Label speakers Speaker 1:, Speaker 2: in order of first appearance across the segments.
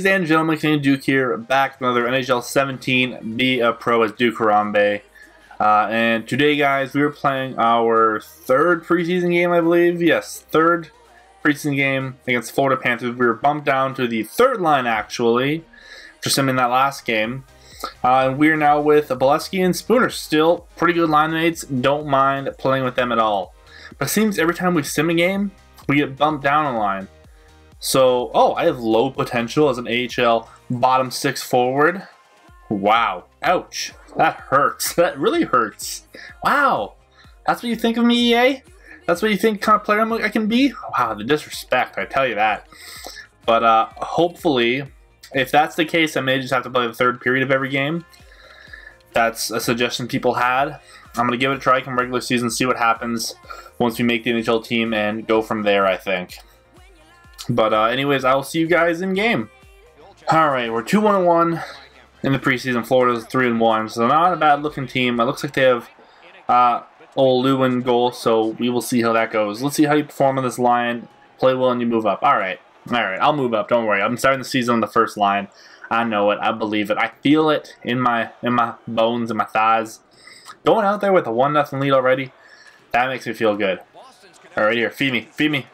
Speaker 1: Ladies and gentlemen, Canadian Duke here, back with another NHL 17 Be a Pro as Duke Harambe. Uh, and today, guys, we are playing our third preseason game, I believe. Yes, third preseason game against Florida Panthers. We were bumped down to the third line, actually, for some in that last game. Uh, we are now with Beleskey and Spooner. Still pretty good line mates. Don't mind playing with them at all. But it seems every time we sim a game, we get bumped down a line. So, oh, I have low potential as an AHL bottom six forward. Wow. Ouch. That hurts. That really hurts. Wow. That's what you think of me, EA? That's what you think kind of player I can be? Wow, the disrespect, I tell you that. But uh, hopefully, if that's the case, I may just have to play the third period of every game. That's a suggestion people had. I'm going to give it a try come regular season, see what happens once we make the NHL team, and go from there, I think. But uh, anyways, I will see you guys in game. All right, we're two one one in the preseason. Florida's three and one, so not a bad looking team. It looks like they have uh, old Lewin goal, so we will see how that goes. Let's see how you perform on this line. Play well and you move up. All right, all right, I'll move up. Don't worry. I'm starting the season on the first line. I know it. I believe it. I feel it in my in my bones and my thighs. Going out there with a one nothing lead already, that makes me feel good. All right, here, feed me, feed me.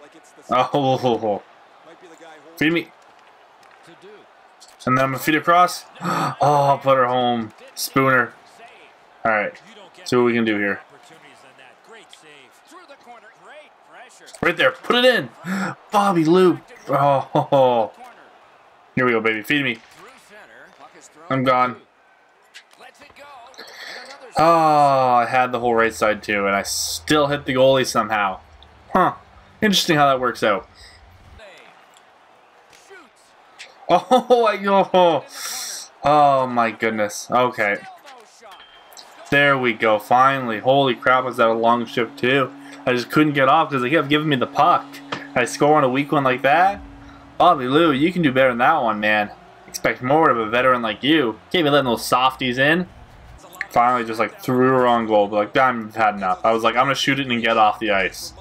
Speaker 1: Oh, Feed me. And then I'm going to feed across. Oh, put her home. Spooner. Alright. See what we can do here. Right there. Put it in. Bobby Lou. Oh. Here we go, baby. Feed me. I'm gone. Oh, I had the whole right side too, and I still hit the goalie somehow. Huh. Interesting how that works out. Oh, I go. Oh my goodness. Okay. There we go. Finally. Holy crap, was that a long shift too? I just couldn't get off because they kept giving me the puck. I score on a weak one like that? Bobby Lou, you can do better than that one, man. Expect more of a veteran like you. Can't be letting those softies in. Finally just like threw her on goal, but like, I've had enough. I was like, I'm to shoot it and get off the ice.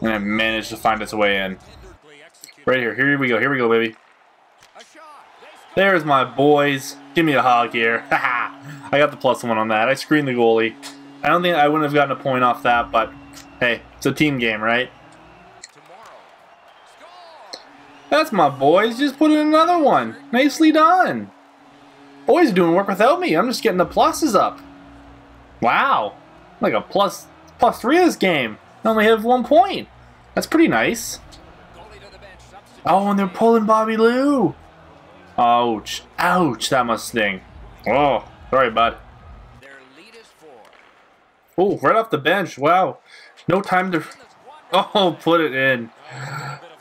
Speaker 1: And I managed to find its way in. Right here. Here we go. Here we go, baby. There's my boys. Give me a hug here. I got the plus one on that. I screened the goalie. I don't think I wouldn't have gotten a point off that, but hey, it's a team game, right? That's my boys. Just put in another one. Nicely done. Boys doing work without me. I'm just getting the pluses up. Wow. Like a plus plus three this game. I only have one point. That's pretty nice. Oh, and they're pulling Bobby Lou. Ouch. Ouch, that must sting. Oh, sorry, bud. Oh, right off the bench. Wow. No time to... Oh, put it in.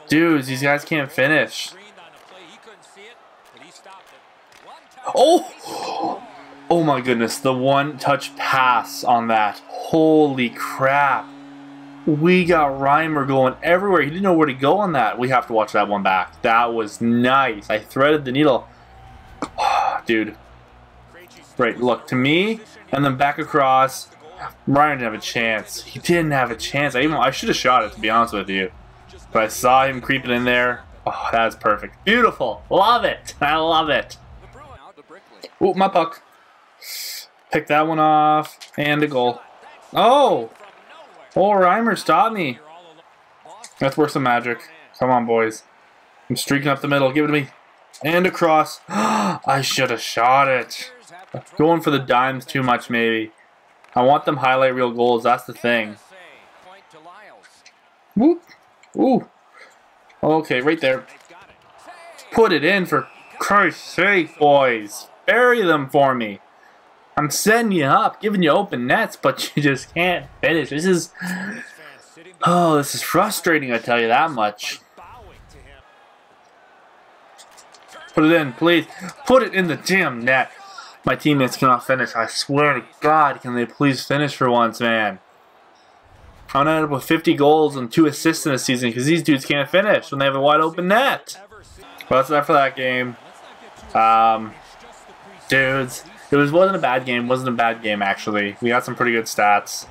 Speaker 1: Dudes, these guys can't finish. Oh! Oh my goodness, the one-touch pass on that. Holy crap. We got Reimer going everywhere. He didn't know where to go on that. We have to watch that one back. That was nice. I threaded the needle. Dude. Right, look, to me, and then back across. Ryan didn't have a chance. He didn't have a chance. I even I should have shot it, to be honest with you. But I saw him creeping in there. Oh, that was perfect. Beautiful. Love it. I love it. Ooh, my puck. Pick that one off. And a goal. Oh! Oh, Reimer, stop me. That's worth some magic. Come on, boys. I'm streaking up the middle. Give it to me. And across. I should have shot it. Going for the dimes too much, maybe. I want them highlight real goals. That's the thing. Whoop. Ooh. Okay, right there. Put it in for Christ's sake, boys. Bury them for me. I'm setting you up, giving you open nets, but you just can't finish. This is... Oh, this is frustrating, I tell you that much. Put it in, please. Put it in the damn net. My teammates cannot finish. I swear to God, can they please finish for once, man? I'm gonna end up with 50 goals and 2 assists in a season because these dudes can't finish when they have a wide open net. Well, that's enough for that game. Um, dudes, it was wasn't a bad game. wasn't a bad game actually. We got some pretty good stats.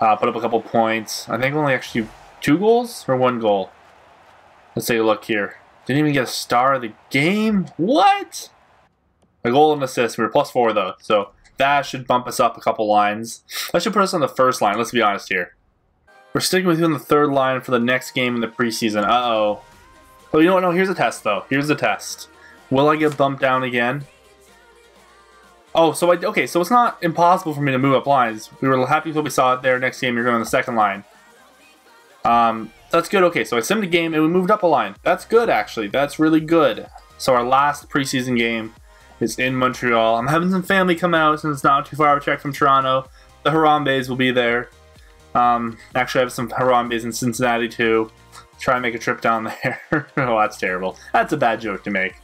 Speaker 1: Uh, put up a couple points. I think only actually two goals or one goal. Let's take a look here. Didn't even get a star of the game? What? A goal and assist. We were plus four though, so that should bump us up a couple lines. That should put us on the first line, let's be honest here. We're sticking with you on the third line for the next game in the preseason. Uh-oh. Oh, you know what? No, here's a test, though. Here's the test. Will I get bumped down again? Oh, so I... Okay, so it's not impossible for me to move up lines. We were happy what we saw it there. Next game, you're going on the second line. Um, that's good. Okay, so I simmed a game and we moved up a line. That's good, actually. That's really good. So our last preseason game is in Montreal. I'm having some family come out since it's not too far of a trek from Toronto. The Harambes will be there. Um, actually, I have some Harambes in Cincinnati too. Try and make a trip down there. oh, that's terrible. That's a bad joke to make.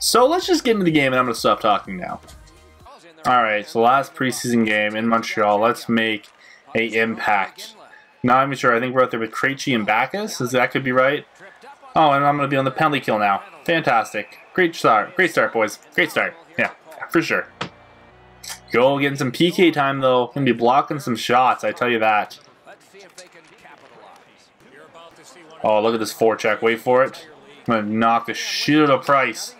Speaker 1: So let's just get into the game and I'm going to stop talking now. Alright, so last preseason game in Montreal. Let's make a impact. Not even sure. I think we're out there with Krejci and Backes. Is that could be right? Oh, and I'm going to be on the penalty kill now. Fantastic. Great start. Great start, boys. Great start. Yeah, for sure. Go getting some PK time, though. Gonna be blocking some shots, I tell you that. Oh, look at this forecheck. Wait for it. I'm gonna knock the shit out of Price.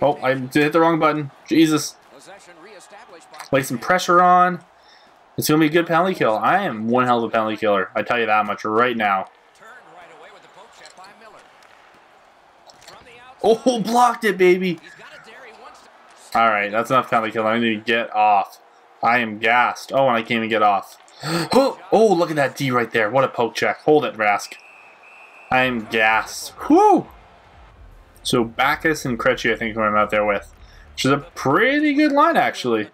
Speaker 1: Oh, I hit the wrong button. Jesus. Lay some pressure on. It's going to be a good penalty kill. I am one hell of a penalty killer. I tell you that much right now. Oh, blocked it, baby. Alright, that's enough penalty kill. I need to get off. I am gassed. Oh, and I can't even get off. oh, oh, look at that D right there. What a poke check. Hold it, Rask. I am gassed. Whoo! So Backes and Krejci, I think, who I'm out there with. Which is a pretty good line, actually.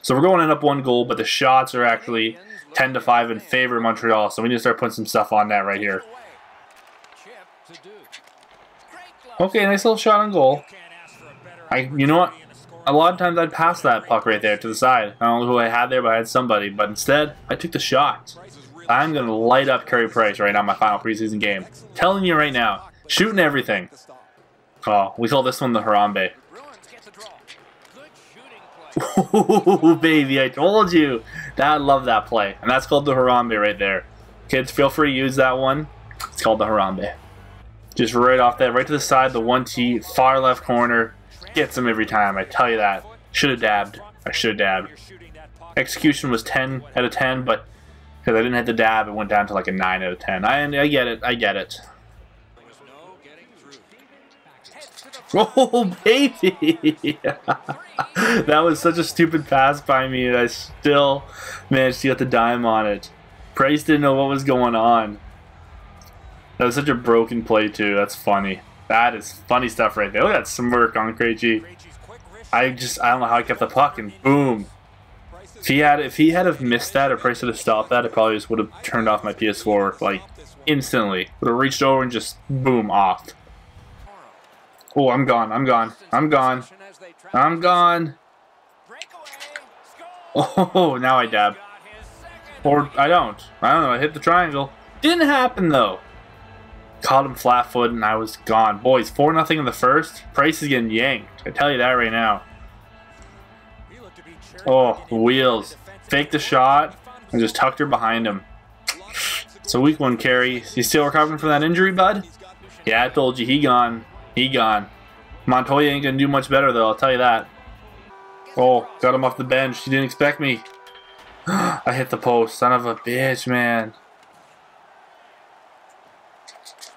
Speaker 1: So we're going in up one goal, but the shots are actually 10 to 5 in favor of Montreal. So we need to start putting some stuff on that right here. Okay, nice little shot on goal. I, you know what? A lot of times I'd pass that puck right there to the side. I don't know who I had there, but I had somebody. But instead, I took the shot. I'm going to light up Carey Price right now my final preseason game. Telling you right now, shooting everything. Oh, we call this one the Harambe. Ooh, baby, I told you. That, I love that play. And that's called the Harambe right there. Kids, feel free to use that one. It's called the Harambe. Just right off that, right to the side, the 1T, far left corner. Gets him every time, I tell you that. Should have dabbed. I should have dabbed. Execution was 10 out of 10, but because I didn't hit the dab, it went down to like a 9 out of 10. I, I get it, I get it. Oh, baby! that was such a stupid pass by me, and I still managed to get the dime on it. Price didn't know what was going on. That was such a broken play, too. That's funny. That is funny stuff right there. Look at that smirk on Krejci. I just, I don't know how I kept the puck, and boom. If he had, if he had have missed that, or Price would have stopped that, I probably just would have turned off my PS4, like, instantly. Would have reached over and just, boom, off. Oh, I'm gone. I'm gone. I'm gone. I'm gone. Oh, now I dab. Or I don't. I don't know. I hit the triangle. Didn't happen though. Caught him flat foot and I was gone. Boys, 4 nothing in the first. Price is getting yanked. I tell you that right now. Oh, wheels. Faked the shot and just tucked her behind him. It's a weak one, Carey. You still recovering from that injury, bud? Yeah, I told you, he gone. He gone. Montoya ain't gonna do much better though, I'll tell you that. Oh, got him off the bench. He didn't expect me. I hit the post. Son of a bitch, man.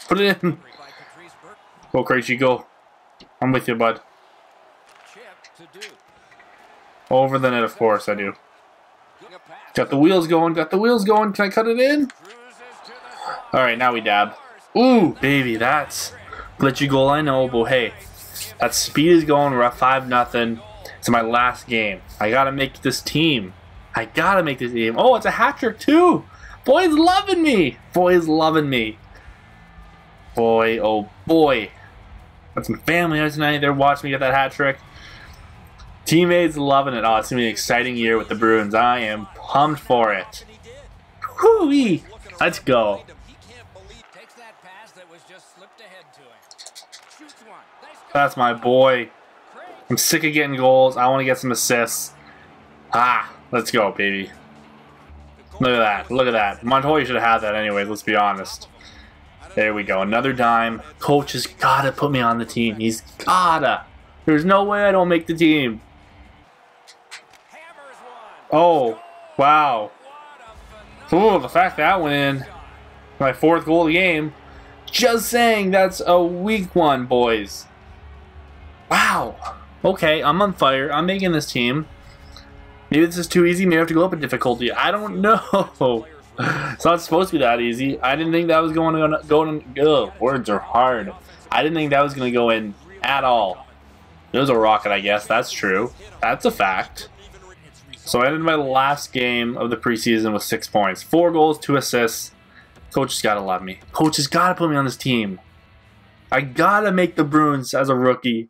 Speaker 1: Put it in. Go, crazy, go. I'm with you, bud. Over the net, of course, I do. Got the wheels going. Got the wheels going. Can I cut it in? Alright, now we dab. Ooh, baby, that's glitchy goal, I know, but hey, that speed is going. At 5 nothing. It's my last game. I gotta make this team. I gotta make this team. Oh, it's a hat trick too. Boy's loving me. Boy's loving me. Boy, oh boy. Got some family out tonight. They're watching me get that hat trick. Teammates loving it. Oh, it's gonna be an exciting year with the Bruins. I am pumped for it. Whoo-wee. Let's go. That's my boy. I'm sick of getting goals. I want to get some assists. Ah, let's go, baby. Look at that. Look at that. Montoya should have had that anyways, let's be honest. There we go. Another dime. Coach has got to put me on the team. He's gotta. There's no way I don't make the team. Oh, wow. Ooh, the fact that went in. My fourth goal of the game. Just saying, that's a weak one, boys. Wow. Okay, I'm on fire. I'm making this team. Maybe this is too easy. Maybe I have to go up in difficulty. I don't know. it's not supposed to be that easy. I didn't think that was going to go in. Ugh, words are hard. I didn't think that was going to go in at all. It was a rocket, I guess. That's true. That's a fact. So I ended my last game of the preseason with six points. Four goals, two assists. Coach has got to love me. Coach has got to put me on this team. I got to make the Bruins as a rookie.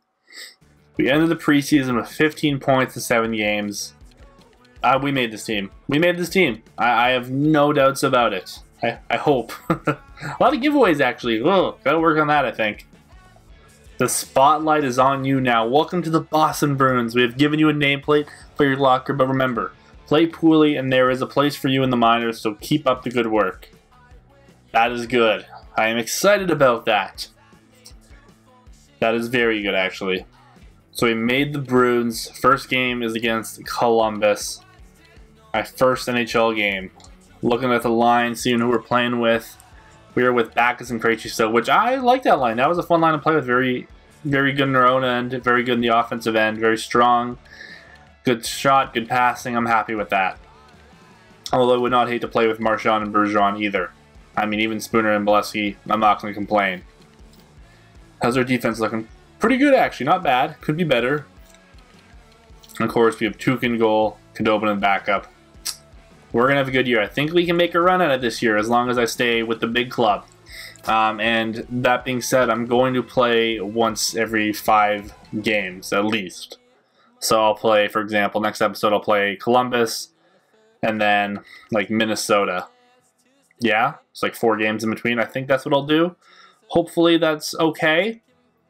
Speaker 1: We ended the preseason with 15 points in seven games. Uh, we made this team. We made this team. I, I have no doubts about it. I, I hope. a lot of giveaways, actually. Oh, gotta work on that, I think. The spotlight is on you now. Welcome to the Boston Bruins. We have given you a nameplate for your locker, but remember, play poorly and there is a place for you in the minors, so keep up the good work. That is good. I am excited about that. That is very good, actually. So we made the Bruins. First game is against Columbus. My first NHL game. Looking at the line, seeing who we're playing with. We are with Backes and Krejci still, which I like that line. That was a fun line to play with. Very, very good in their own end. Very good in the offensive end. Very strong. Good shot, good passing. I'm happy with that. Although I would not hate to play with Marchand and Bergeron either. I mean, even Spooner and Beleskey, I'm not going to complain. How's our defense looking? Pretty good, actually. Not bad. Could be better. And of course, we have Tuukka in goal, Khudobin in backup. We're going to have a good year. I think we can make a run at it this year as long as I stay with the big club. Um, and that being said, I'm going to play once every five games at least. So I'll play, for example, next episode I'll play Columbus and then like Minnesota. Yeah, it's like four games in between. I think that's what I'll do. Hopefully that's okay.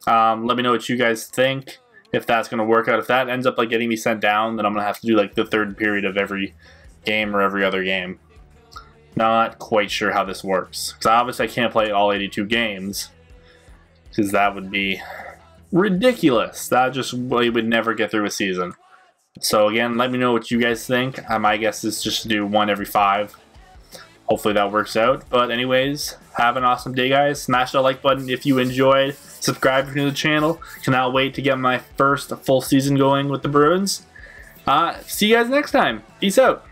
Speaker 1: Um, let me know what you guys think. If that's going to work out. If that ends up like getting me sent down, then I'm going to have to do like the third period of every game or every other game. Not quite sure how this works. Because obviously I can't play all 82 games. Because that would be ridiculous. That just we would never get through a season. So again, let me know what you guys think. Uh, my guess is just to do one every five. Hopefully that works out. But anyways, have an awesome day, guys. Smash that like button if you enjoyed. Subscribe if you're new to the channel. Cannot wait to get my first full season going with the Bruins. Uh, see you guys next time. Peace out.